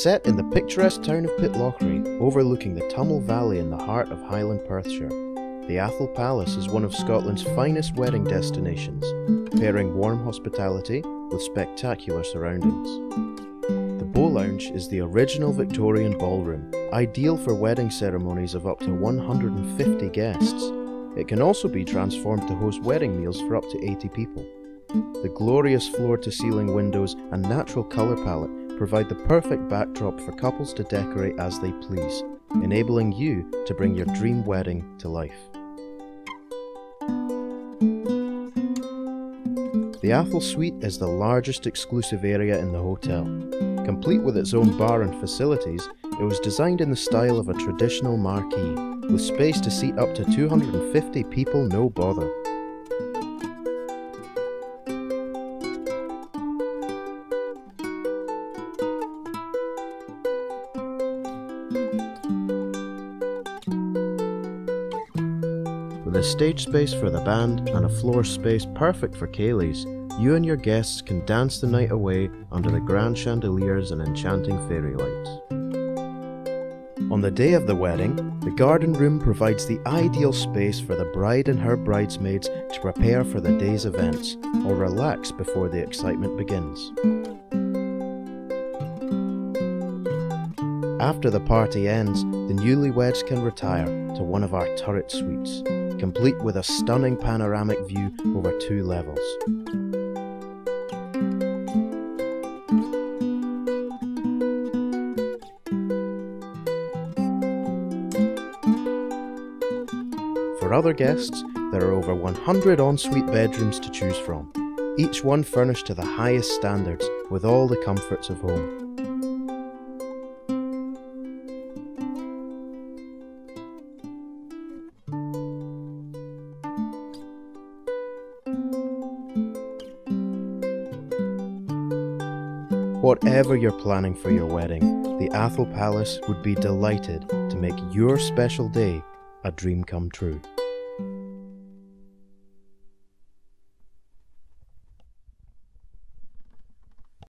Set in the picturesque town of Pitlochry, overlooking the Tummel Valley in the heart of Highland Perthshire, the Atholl Palace is one of Scotland's finest wedding destinations, pairing warm hospitality with spectacular surroundings. The Beau Lounge is the original Victorian ballroom, ideal for wedding ceremonies of up to 150 guests. It can also be transformed to host wedding meals for up to 80 people. The glorious floor to ceiling windows and natural colour palette provide the perfect backdrop for couples to decorate as they please, enabling you to bring your dream wedding to life. The Atholl Suite is the largest exclusive area in the hotel. Complete with its own bar and facilities, it was designed in the style of a traditional marquee, with space to seat up to 250 people no bother. With a stage space for the band and a floor space perfect for ceilidhs, you and your guests can dance the night away under the grand chandeliers and enchanting fairy lights. On the day of the wedding, the garden room provides the ideal space for the bride and her bridesmaids to prepare for the day's events or relax before the excitement begins. After the party ends, the newlyweds can retire to one of our turret suites, complete with a stunning panoramic view over two levels. For other guests, there are over 100 ensuite bedrooms to choose from, each one furnished to the highest standards with all the comforts of home. Whatever you're planning for your wedding, the Atholl Palace would be delighted to make your special day a dream come true.